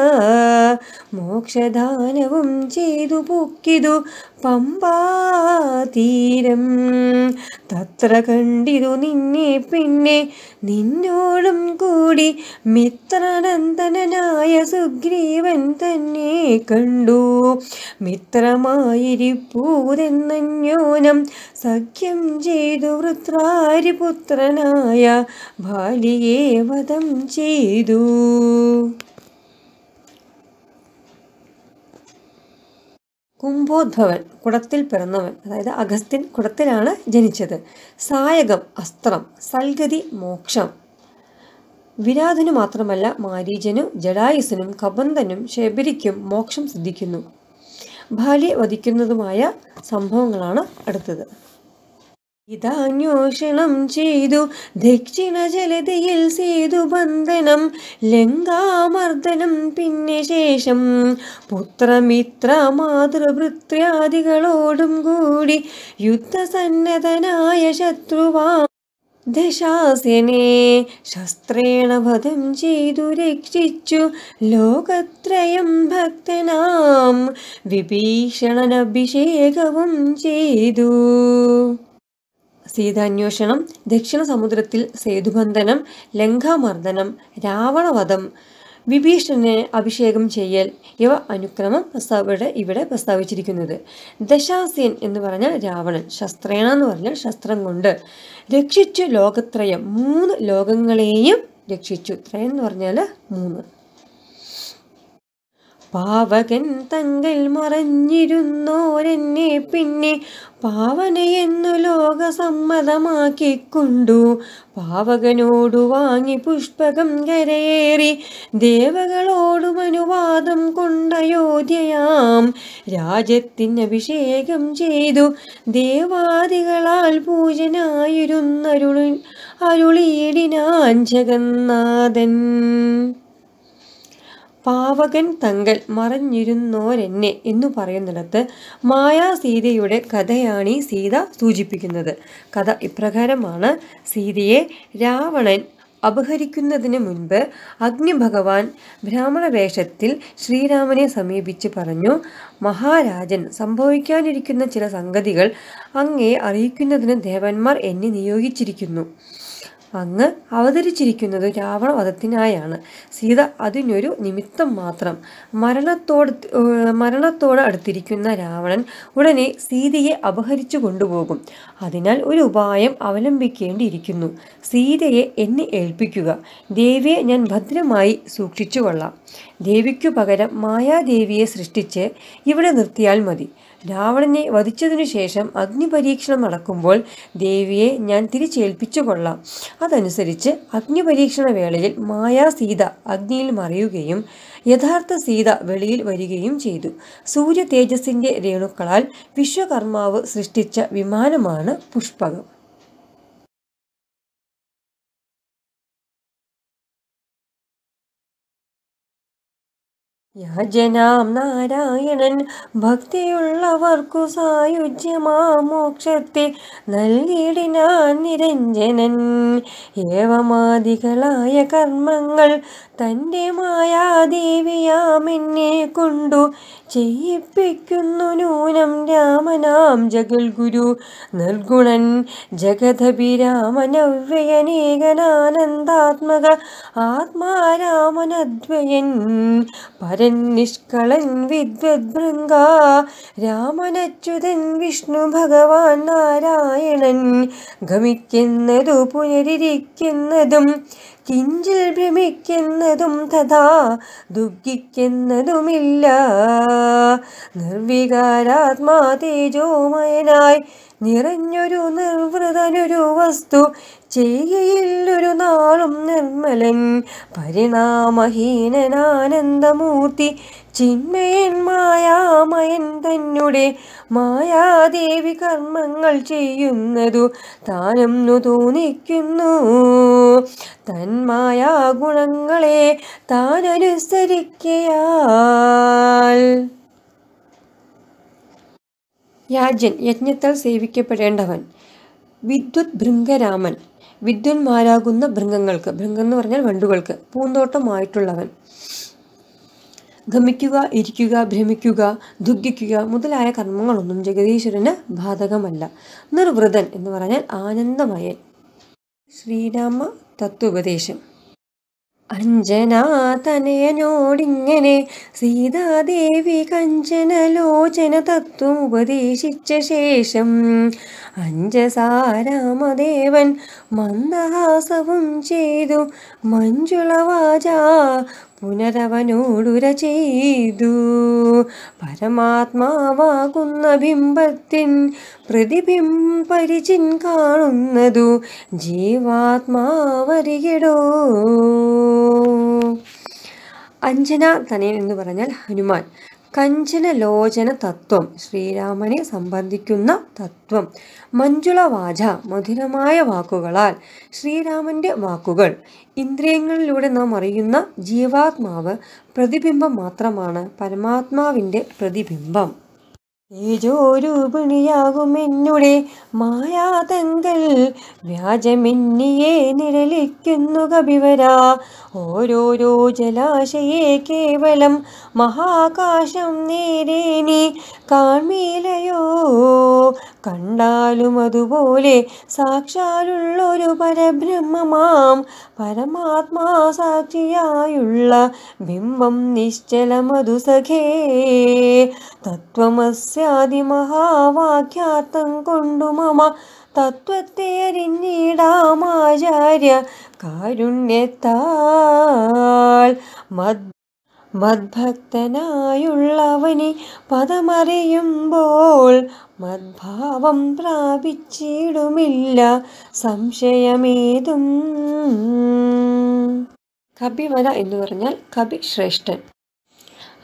മോക്ഷദാനവും ചെയ്തു പൊക്കിതു പമ്പാതീരം. തത്ര കണ്ടിതു നിന്നെ പിന്നെ നിന്നോടും കൂടി. മിത്രനന്ദനായ സുഗ്രീവൻ തന്നെ കണ്ടു. മിത്രമായിരിപ്പൂതെന്നോനം സഖ്യം ചെയ്തു വൃത്രാരിപുത്രനായ ബാലിയെ വധം ചെയ്തു. കുംഭോദ്ഭവൻ കുടത്തിൽ പിറന്നവൻ അതായത് അഗസ്ത്യൻ കുടത്തിലാണ് ജനിച്ചത്. സായകം അസ്ത്രം സൽഗതി മോക്ഷം. വിരാധനു മാത്രമല്ല മാരീജനും ജഡായുസനും കബന്ധനും ശബരിക്കും മോക്ഷം സിദ്ധിക്കുന്നു. ഭാര്യ വധിക്കുന്നതുമായ സംഭവങ്ങളാണ് അടുത്തത്. ഇതാന്വേഷണം ചെയ്തു. ദക്ഷിണ ജലതയിൽ സേതു ബന്ധനം ലങ്കാമർദ്ദനം പിന്നെ ശേഷം പുത്രമിത്ര മാതൃഭൃത്യാദികളോടും കൂടി യുദ്ധസന്നദ്ധനായ ശത്രുവാ ദശാസ്യനെ ശസ്ത്രേണ വധം ചെയ്തു രക്ഷിച്ചു. ലോകത്രയം ഭക്തനാം വിഭീഷണനഭിഷേകവും ചെയ്തു. സീതാന്വേഷണം ദക്ഷിണ സമുദ്രത്തിൽ സേതുബന്ധനം ലങ്കാമർദ്ദനം രാവണവധം വിഭീഷണനെ അഭിഷേകം ചെയ്യൽ ഇവ അനുക്രമം പ്രസ്താവിടെ ഇവിടെ പ്രസ്താവിച്ചിരിക്കുന്നത്. ദശാസ്യൻ എന്ന് പറഞ്ഞാൽ രാവണൻ ശസ്ത്രേണ എന്ന് പറഞ്ഞാൽ ശസ്ത്രം കൊണ്ട് രക്ഷിച്ചു ലോകത്രയം. മൂന്ന് ലോകങ്ങളെയും രക്ഷിച്ചു. ത്രയം എന്ന് പറഞ്ഞാൽ മൂന്ന്. പാവകൻ തങ്കൽ മറഞ്ഞിരുന്നോരെന്നെ പിന്നെ പാവനയെന്നു ലോകസമ്മതമാക്കിക്കൊണ്ടു. പാവകനോടു വാങ്ങി പുഷ്പകം കരയേറി ദേവകളോടും അനുവാദം കൊണ്ടയോധ്യയാം രാജ്യത്തിന് അഭിഷേകം ചെയ്തു ദേവാദികളാൽ പൂജനായിരുന്നരുളി അരുളിയിടിനാൻ ജഗന്നാഥൻ. പാവകൻ തങ്കൽ മറഞ്ഞിരുന്നോരെന്നെ എന്നു പറയുന്നിടത്ത് മായാ സീതയുടെ കഥയാണ് ഈ സീത സൂചിപ്പിക്കുന്നത്. കഥ ഇപ്രകാരമാണ്. സീതയെ രാവണൻ അപഹരിക്കുന്നതിന് മുൻപ് അഗ്നിഭഗവാൻ ബ്രാഹ്മണ വേഷത്തിൽ ശ്രീരാമനെ സമീപിച്ച് പറഞ്ഞു മഹാരാജൻ സംഭവിക്കാനിരിക്കുന്ന ചില സംഗതികൾ അങ്ങേ അറിയിക്കുന്നതിന് ദേവന്മാർ എന്നെ നിയോഗിച്ചിരിക്കുന്നു. അങ്ങ് അവതരിച്ചിരിക്കുന്നത് രാവണവധത്തിനായാണ്. സീത അതിനൊരു നിമിത്തം മാത്രം. മരണത്തോട് മരണത്തോട് അടുത്തിരിക്കുന്ന രാവണൻ ഉടനെ സീതയെ അപഹരിച്ചു കൊണ്ടുപോകും. അതിനാൽ ഒരു ഉപായം അവലംബിക്കേണ്ടിയിരിക്കുന്നു. സീതയെ എന്നെ ഏൽപ്പിക്കുക. ദേവിയെ ഞാൻ ഭദ്രമായി സൂക്ഷിച്ചു കൊള്ളാം. ദേവിക്കു പകരം മായാദേവിയെ സൃഷ്ടിച്ച് ഇവിടെ നിർത്തിയാൽ മതി. രാവണനെ വധിച്ചതിനു ശേഷം അഗ്നിപരീക്ഷണം നടക്കുമ്പോൾ ദേവിയെ ഞാൻ തിരിച്ചേൽപ്പിച്ചു കൊള്ളാം. അതനുസരിച്ച് അഗ്നിപരീക്ഷണ വേളയിൽ മായാ സീത അഗ്നിയിൽ മറയുകയും യഥാർത്ഥ സീത വെളിയിൽ വരികയും ചെയ്തു. സൂര്യ തേജസ്സിന്റെ രേണുക്കളാൽ വിശ്വകർമാവ് സൃഷ്ടിച്ച വിമാനമാണ് പുഷ്പകം. യാജനാം നാരായണൻ ഭക്തിയുള്ളവർക്കു സായുജ്യമാ മോക്ഷത്തെ നൽകിയിടിനാൻ നിരഞ്ജനൻ. ഏവമാദികളായ കർമ്മങ്ങൾ തന്റെ മായാദേവിയാമെന്നെ കൊണ്ടു ചെയ്യിപ്പിക്കുന്നു നൂനം രാമനാം ജഗൽഗുരു നിർഗുണൻ ജഗദഭിരാമനവ്യയനേകനാനന്ദാത്മക ആത്മാരാമനദ്വയൻ. പരൻ നിഷ്കളൻ വിദ്വദ്ഭൃംഗ രാമനച്യുതൻ വിഷ്ണു ഭഗവാൻ നാരായണൻ ഗമിക്കുന്നതു പുനരിരിക്കുന്നതും കിഞ്ചിൽ ഭ്രമിക്കുന്നതും തഥാ ദുഃഖിക്കുന്നതുമില്ല. നിർവികാരാത്മാ തേജോമയനായി നിറഞ്ഞൊരു നിർവൃതനൊരു വസ്തു ചെയ്യുകയില്ലൊരു നാളും നിർമ്മലൻ പരിണാമഹീനനാനന്ദമൂർത്തി ചിന്മയൻ മായാമയൻ തന്നെ മായാദേവി കർമ്മങ്ങൾ ചെയ്യുന്നതു താനെന്നു തോന്നിക്കുന്നു. തന്മായാ ഗുണങ്ങളെ താനനുസരിക്കയാൽ യാജൻ യജ്ഞത്താൽ സേവിക്കപ്പെടേണ്ടവൻ. വിദ്വത് ഭൃംഗരാമൻ. വിദ്വന്മാരാകുന്ന ഭൃംഗങ്ങൾക്ക് ഭൃംഗം എന്ന് പറഞ്ഞാൽ വണ്ടുകൾക്ക് പൂന്തോട്ടമായിട്ടുള്ളവൻ. ഗമിക്കുക ഇരിക്കുക ഭ്രമിക്കുക ദുഃഖിക്കുക മുതലായ കർമ്മങ്ങളൊന്നും ജഗദീശ്വരന് ബാധകമല്ല. നിർവൃതൻ എന്ന് പറഞ്ഞാൽ ആനന്ദമയൻ. ശ്രീരാമ തത്വോപദേശം അഞ്ജനാതനയനോടിങ്ങനെ സീതാദേവി കഞ്ചനലോചന തത്വം ഉപദേശിച്ച ശേഷം അഞ്ജസാരാമദേവൻ മന്ദഹാസവും ചെയ്തു മഞ്ജുളവാച പുനരവനോടുര ചെയ്തു. പരമാത്മാവാകുന്ന ബിംബത്തിൻ പ്രതിബിംബരിച്ചിൻ കാണുന്നതു ജീവാത്മാവരികിടോ അഞ്ജന തനയൻ എന്ന് പറഞ്ഞാൽ ഹനുമാൻ. കഞ്ചന ലോചന തത്വം ശ്രീരാമനെ സംബന്ധിക്കുന്ന തത്വം മഞ്ജുള വാച മധുരമായ വാക്കുകളാൽ ശ്രീരാമന്റെ വാക്കുകൾ. ഇന്ദ്രിയങ്ങളിലൂടെ നാം അറിയുന്ന ജീവാത്മാവ് പ്രതിബിംബം മാത്രമാണ് പരമാത്മാവിന്റെ പ്രതിബിംബം. തേജോരൂപിണിയാകും എന്നുടെ മായാതങ്കൽ വ്യാജമെന്നിയെ നിഴലിക്കുന്നു കവിവര ഓരോരോ ജലാശയെ കേവലം മഹാകാശം നേരെ നീ കാൺമീലയോ? കണ്ടാലും അതുപോലെ സാക്ഷാലുള്ളൊരു പരബ്രഹ്മമാം. പരമാത്മാ സാക്ഷിയായുള്ള ബിംബം നിശ്ചലമതു സഖേ തത്വമസ്യാദിമഹാവാക്യാർത്ഥം കൊണ്ടു മമ തത്വത്തെ അറിഞ്ഞിടാമാചാര്യ കാരുണ്യത്താൽ മദ് മദ്ഭക്തനായുള്ളവനി പദമറിയുമ്പോൾ മദ്ഭാവം പ്രാപിച്ചിടുമില്ല. സംശയമേതും? കപിവര എന്ന് പറഞ്ഞാൽ കപി ശ്രേഷ്ഠൻ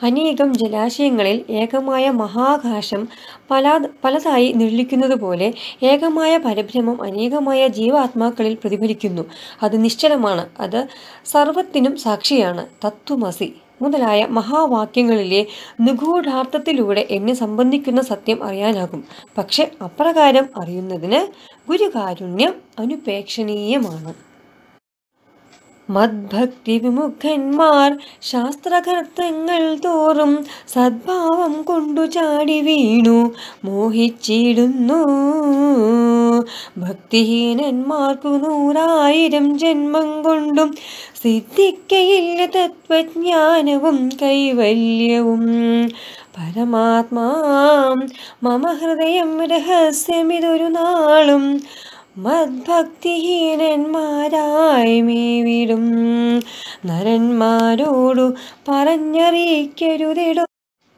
അനേകം ജലാശയങ്ങളിൽ ഏകമായ മഹാകാശം പല പലതായി നിർലിക്കുന്നത് പോലെ ഏകമായ പരിഭ്രമം അനേകമായ ജീവാത്മാക്കളിൽ പ്രതിഫലിക്കുന്നു. അത് നിശ്ചലമാണ്. അത് സർവത്തിനും സാക്ഷിയാണ്. തത്വമസി. മുതലായ മഹാവാക്യങ്ങളിലെ നിഗൂഢാർത്ഥത്തിലൂടെ എന്നെ സംബന്ധിക്കുന്ന സത്യം അറിയാനാകും. പക്ഷെ അപ്രകാരം അറിയുന്നതിന് ഗുരുകാരുണ്യം അനുപേക്ഷണീയമാണ്. മദ്ഭക്തി വിമുഖന്മാർ ശാസ്ത്രകർത്തങ്ങൾ തോറും സദ്ഭാവം കൊണ്ടു ചാടി വീണു മോഹിച്ചിടുന്നു. ഭക്തിഹീനന്മാർക്കു നൂറായിരം ജന്മം കൊണ്ടും സിദ്ധിക്കയില്ല തത്വജ്ഞാനവും കൈവല്യവും. പരമാത്മാ മമ ഹൃദയം രഹസ്യമിതൊരു നാളും മദ്ഭക്തിഹീനന്മാരായി മേവിടും. നരന്മാരോടു പറഞ്ഞറിയിക്കരുതിടും.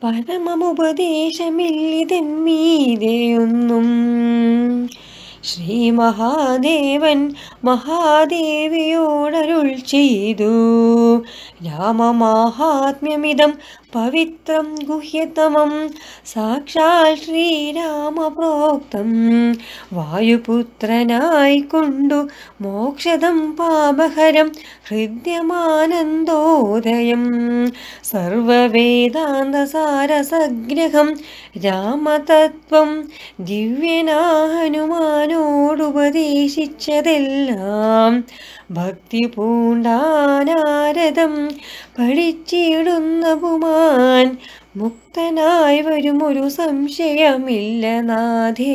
പരമമുപദേശമില്ലിതന്മീതയൊന്നും ശ്രീ മഹാദേവൻ മഹാദേവിയോടരുൾ ചെയ്തു. രാമമാഹാത്മ്യമിതം പവിത്രം ഗുഹ്യതമം സാക്ഷാൽ ശ്രീരാമപ്രോക്തം. വായുപുത്രനായി കൊണ്ടു മോക്ഷദം പാപഹരം ഹൃദ്യമാനന്ദോദയം. സർവവേദാന്തസാരസഗ്രഹം രാമതത്വം ദിവ്യനാഹനുമാനോടുപദേശിച്ചതെല്ലാം. ഭക്തി പൂണ്ടാനാരദം പഠിച്ചിടുന്ന പുമാൻ മുക്തനായി വരുമൊരു സംശയമില്ല നാഥേ.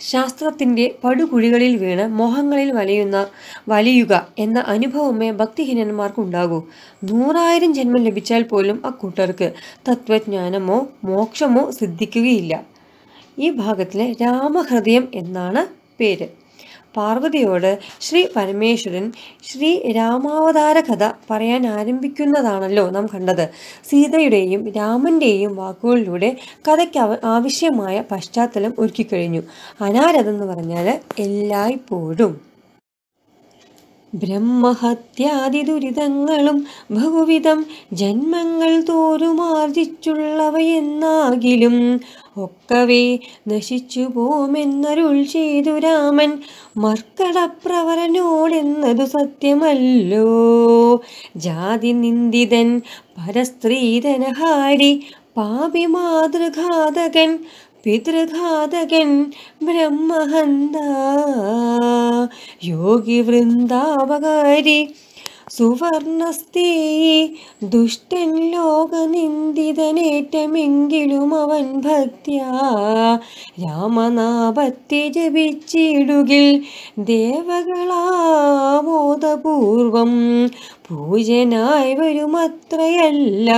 ശാസ്ത്രത്തിന്റെ പടുകുഴികളിൽ വീണ് മോഹങ്ങളിൽ വലയുന്ന വലയുക എന്ന അനുഭവമേ ഭക്തിഹീനന്മാർക്കുണ്ടാകൂ. നൂറായിരം ജന്മം ലഭിച്ചാൽ പോലും അക്കൂട്ടർക്ക് തത്വജ്ഞാനമോ മോക്ഷമോ സിദ്ധിക്കുകയില്ല. ഈ ഭാഗത്തിലെ രാമഹൃദയം എന്നാണ് പേര്. പാർവതിയോട് ശ്രീ പരമേശ്വരൻ ശ്രീ രാമാവതാര കഥ പറയാൻ ആരംഭിക്കുന്നതാണല്ലോ നാം കണ്ടത്. സീതയുടെയും രാമന്റെയും വാക്കുകളിലൂടെ കഥയ്ക്ക് ആവ- ആവശ്യമായ പശ്ചാത്തലം ഒരുക്കിക്കഴിഞ്ഞു. അനാരതെന്ന് പറഞ്ഞാൽ എല്ലായ്പ്പോഴും. ബ്രഹ്മഹത്യാദി ദുരിതങ്ങളും ബഹുവിധം ജന്മങ്ങൾ തോറുമാർജിച്ചുള്ളവയെന്നാകിലും ഒക്കവേ നശിച്ചു പോമെന്നരുൾ ചെയ്തു രാമൻ മർക്കടപ്രവരനോടെന്നതു സത്യമല്ലോ. ജാതി നിന്ദിതൻ പരസ്ത്രീധനഹാരി പാപി മാതൃഘാതകൻ പിതൃഘാതകൻ ബ്രഹ്മഹന്ത. യോഗി വൃന്ദാവകാരി സുവർണസ്ഥേ ദുഷ്ടൻ ലോകനിന്ദിതനേറ്റമെങ്കിലും അവൻ ഭക്തിയ. രാമനാപത്തി ജപിച്ചിടുകിൽ ദേവകളാമോദപൂർവം പൂജനായി വരുമത്രയല്ല.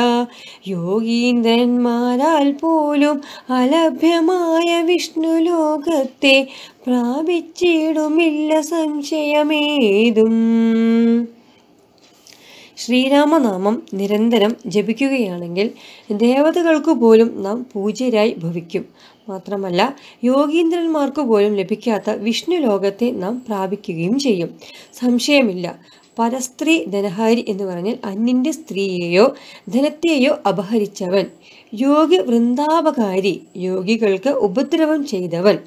യോഗീന്ദ്രന്മാരാൽ പോലും അലഭ്യമായ വിഷ്ണു ലോകത്തെ പ്രാപിച്ചിടുമില്ല സംശയമേതും. ശ്രീരാമനാമം നിരന്തരം ജപിക്കുകയാണെങ്കിൽ ദേവതകൾക്കു പോലും നാം പൂജ്യരായി ഭവിക്കും. മാത്രമല്ല യോഗീന്ദ്രന്മാർക്ക് പോലും ലഭിക്കാത്ത വിഷ്ണു ലോകത്തെ നാം പ്രാപിക്കുകയും ചെയ്യും. സംശയമില്ല. പരസ്ത്രീ ധനഹാരി എന്ന് പറഞ്ഞാൽ അന്യന്റെ സ്ത്രീയെയോ ധനത്തെയോ അപഹരിച്ചവൻ. യോഗി വൃന്ദാപകാരി യോഗികൾക്ക് ഉപദ്രവം ചെയ്തവൻ.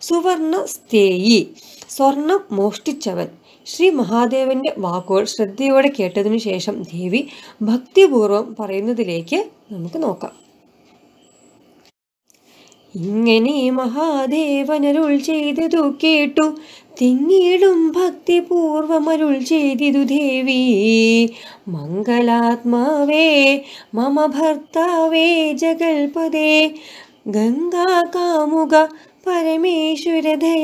സുവർണ സ്ഥേയി സ്വർണം മോഷ്ടിച്ചവൻ. ശ്രീ മഹാദേവന്റെ വാക്കുകൾ ശ്രദ്ധയോടെ കേട്ടതിനു ശേഷം ദേവി ഭക്തിപൂർവം പറയുന്നതിലേക്ക് നമുക്ക് നോക്കാം. ഇങ്ങനെ മഹാദേവനരുൾ ചെയ്തതു കേട്ടു. തിങ്ങിടും ഭക്തിപൂർവമരുൾ ചെയ്തിതു ദേവി മംഗളാത്മാവേ മമ ഭർത്താവേ ജഗൽപദേ ഗംഗാ കാമുക പരമേശ്വരദയാനിധേ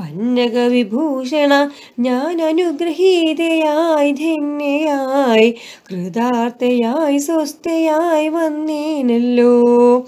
പന്നക വിഭൂഷണ ഞാൻ അനുഗ്രഹീതയായി ധന്യയായി കൃതാർത്ഥയായി സ്വസ്ഥയായി വന്നേനല്ലോ.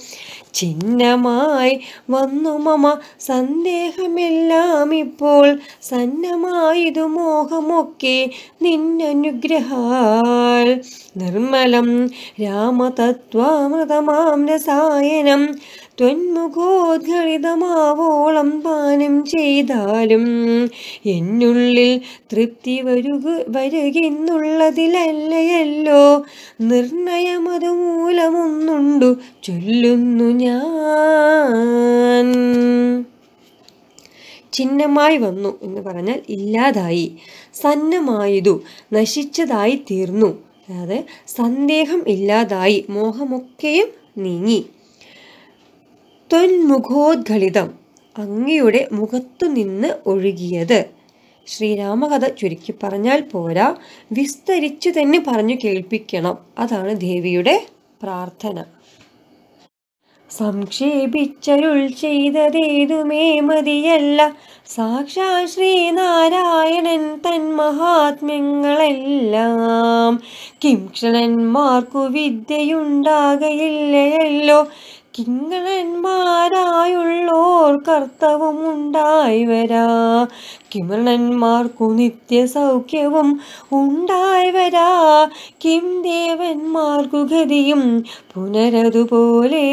ചിഹ്നമായി വന്നു മമ സന്ദേഹമെല്ലാം ഇപ്പോൾ സന്നമായതു മോഹമൊക്കെ നിന്നനുഗ്രഹാൽ. നിർമ്മലം രാമതത്വാമൃതമാം രസായനം ത്വന്മുഖോദ്ഘടിതമാവോളം പാനം ചെയ്താലും എന്നുള്ളിൽ തൃപ്തി വരുക വരുകെന്നുള്ളതിലല്ലയല്ലോ. നിർണയമതു മൂലമൊന്നുണ്ടു ചൊല്ലുന്നു ഞാൻ. ചിഹ്നമായി വന്നു എന്ന് പറഞ്ഞാൽ ഇല്ലാതായി സന്നമായതു നശിച്ചതായി തീർന്നു അതായത് സന്ദേഹം ഇല്ലാതായി മോഹമൊക്കെയും നീങ്ങി. ത്വന്മുഖോദ്ഘളിതം അങ്ങയുടെ മുഖത്തു നിന്ന് ഒഴുകിയത്. ശ്രീരാമകഥ ചുരുക്കി പറഞ്ഞാൽ പോരാ വിസ്തരിച്ചു തന്നെ പറഞ്ഞു കേൾപ്പിക്കണം. അതാണ് ദേവിയുടെ പ്രാർത്ഥന. സംക്ഷേപിച്ചരുൾ ചെയ്തതേതുമേ മതിയല്ല. സാക്ഷാ ശ്രീനാരായണൻ തൻ മഹാത്മ്യങ്ങളെല്ലാം. കിംക്ഷണന്മാർക്കു വിദ്യയുണ്ടാകയില്ലയല്ലോ. കിങ്കണന്മാരായുള്ളോർ കർത്തവും ഉണ്ടായി വരാ. കിമരണന്മാർക്കു നിത്യ സൗഖ്യവും ഉണ്ടായി വരാ. കിം ദേവന്മാർക്കു ഗതിയും പുനരതുപോലെ.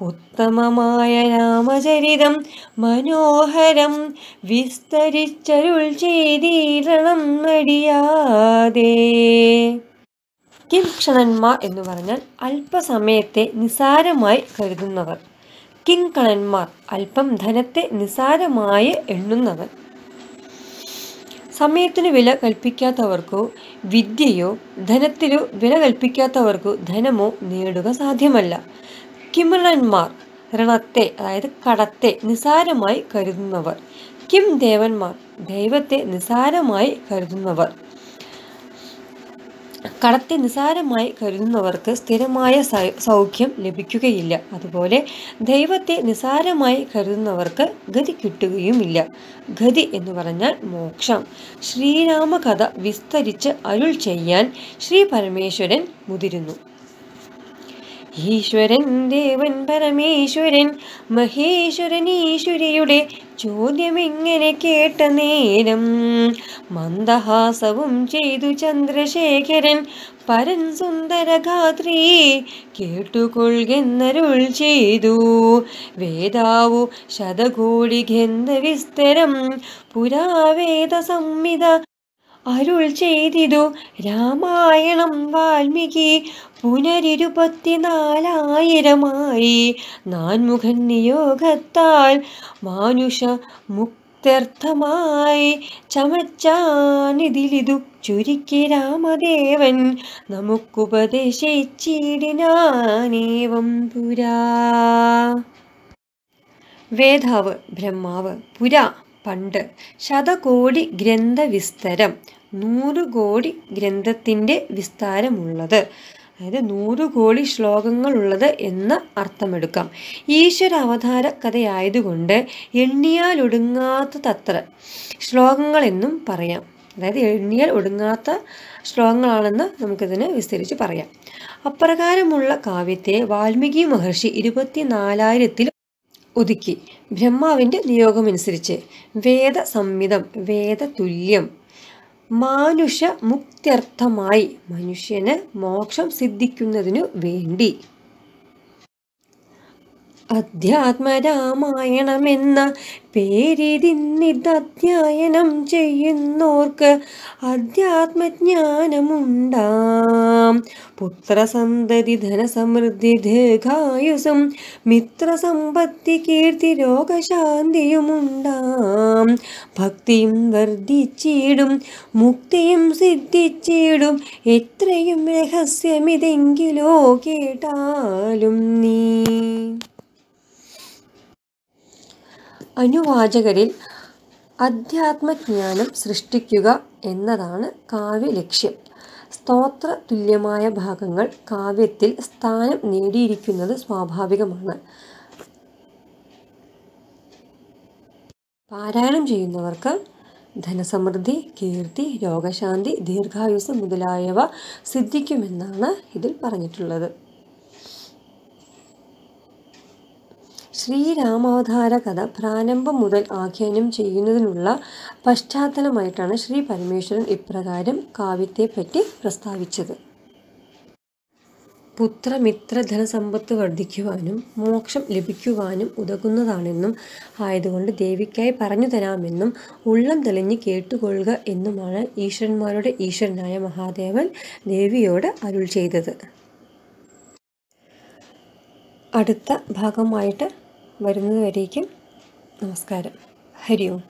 ഉത്തമമായ രാമചരിതം മനോഹരം വിസ്തരിച്ചരുൾ ചെയ്തിരണം മടിയാതെ കിംക്ഷണന്മാർ എന്ന് പറഞ്ഞാൽ അല്പസമയത്തെ നിസാരമായി കരുതുന്നവർ. കിങ്കണന്മാർ അല്പം ധനത്തെ നിസാരമായി എണ്ണുന്നവർ. സമയത്തിന് വില കൽപ്പിക്കാത്തവർക്കോ വിദ്യയോ ധനത്തിലോ വില കൽപ്പിക്കാത്തവർക്കോ ധനമോ നേടുക സാധ്യമല്ല. കിമണന്മാർ ഋണത്തെ അതായത് കടത്തെ നിസാരമായി കരുതുന്നവർ. കിം ദേവന്മാർ ദൈവത്തെ നിസാരമായി കരുതുന്നവർ. കടത്തെ നിസാരമായി കരുതുന്നവർക്ക് സ്ഥിരമായ സൗഖ്യം ലഭിക്കുകയില്ല. അതുപോലെ ദൈവത്തെ നിസാരമായി കരുതുന്നവർക്ക് ഗതി കിട്ടുകയുമില്ല. ഗതി എന്ന് പറഞ്ഞാൽ മോക്ഷം. ശ്രീരാമകഥ വിസ്തരിച്ച് അരുൾ ചെയ്യാൻ ശ്രീ പരമേശ്വരൻ മുതിരുന്നു. ഈശ്വരൻ ദേവൻ പരമേശ്വരൻ മഹേശ്വരൻ ഈശ്വരിയുടെ ചോദ്യമിങ്ങനെ കേട്ട നേരം? മന്ദഹാസവും ചെയ്തു ചന്ദ്രശേഖരൻ പരൻ സുന്ദരഗാത്രി കേട്ടുകൊള്ളുന്നരുൾ ചെയ്തു. വേദാവു ശതകോടി ഗന്ധവിസ്തരം പുരാവേദ സംഹിത അരുൾ ചെയ്തിതു. രാമായണം വാൽമീകി പുനരിരുപത്തിനാലായിരമായി. നാൻമുഖൻ നിയോഗത്താൽ മാനുഷ മുക്തർത്ഥമായി. ചമച്ചാനിതിലിതു ചുരുക്കി രാമദേവൻ നമുക്കുപദേശിച്ചിടിനാനേവം പുരാ. വേദാവ് ബ്രഹ്മാവ് പുരാ. പണ്ട്. ശതകോടി ഗ്രന്ഥവിസ്തരം. നൂറ് കോടി ഗ്രന്ഥത്തിന്റെ വിസ്താരമുള്ളത്. അതായത് നൂറ് കോടി ശ്ലോകങ്ങളുള്ളത് എന്ന് അർത്ഥമെടുക്കാം. ഈശ്വര അവതാര കഥയായതുകൊണ്ട് എണ്ണിയാൽ ഒടുങ്ങാത്ത തത്ര ശ്ലോകങ്ങളെന്നും പറയാം. അതായത് എണ്ണിയാൽ ഒടുങ്ങാത്ത ശ്ലോകങ്ങളാണെന്ന് നമുക്കിതിനെ വിസ്തരിച്ച് പറയാം. അപ്രകാരമുള്ള കാവ്യത്തെ വാൽമീകി മഹർഷി ഇരുപത്തിനാലായിരത്തിൽ ഒതുക്കി. ബ്രഹ്മാവിന്റെ നിയോഗമനുസരിച്ച് വേദസംഹിതം വേദതുല്യം മാനുഷ മുക്ത്യർത്ഥമായി മനുഷ്യന് മോക്ഷം സിദ്ധിക്കുന്നതിനു വേണ്ടി. അധ്യാത്മരാമായണമെന്ന പേരിതിന്നിതധ്യായനം ചെയ്യുന്നോർക്ക് അധ്യാത്മജ്ഞാനമുണ്ടാം. പുത്രസന്തതി ധനസമൃദ്ധി ദീർഘായുസും മിത്രസമ്പത്തി കീർത്തി രോഗശാന്തിയുമുണ്ടാം. ഭക്തിയും വർദ്ധിച്ചിടും മുക്തിയും സിദ്ധിച്ചിടും എത്രയും രഹസ്യമിതെങ്കിലോ കേട്ടാലും നീ. അനുവാചകരിൽ അധ്യാത്മജ്ഞാനം സൃഷ്ടിക്കുക എന്നതാണ് കാവ്യലക്ഷ്യം. സ്തോത്ര തുല്യമായ ഭാഗങ്ങൾ കാവ്യത്തിൽ സ്ഥാനം നേടിയിരിക്കുന്നത് സ്വാഭാവികമാണ്. പാരായണം ചെയ്യുന്നവർക്ക് ധനസമൃദ്ധി കീർത്തി രോഗശാന്തി ദീർഘായുസ് മുതലായവ സിദ്ധിക്കുമെന്നാണ് ഇതിൽ പറഞ്ഞിട്ടുള്ളത്. ശ്രീരാമാവതാര കഥ പ്രാരംഭം മുതൽ ആഖ്യാനം ചെയ്യുന്നതിനുള്ള പശ്ചാത്തലമായിട്ടാണ് ശ്രീ പരമേശ്വരൻ ഇപ്രകാരം കാവ്യത്തെപ്പറ്റി പ്രസ്താവിച്ചത്. പുത്രമിത്ര ധനസമ്പത്ത് വർദ്ധിക്കുവാനും മോക്ഷം ലഭിക്കുവാനും ഉതകുന്നതാണെന്നും ആയതുകൊണ്ട് ദേവിക്കായി പറഞ്ഞു തരാമെന്നും ഉള്ളം തെളിഞ്ഞ് കേട്ടുകൊള്ളുക എന്നുമാണ് ഈശ്വരന്മാരുടെ ഈശ്വരനായ മഹാദേവൻ ദേവിയോട് അരുൾ ചെയ്തത്. അടുത്ത ഭാഗമായിട്ട് വരുന്നതുവരേക്കും നമസ്കാരം. ഹരി ഓം.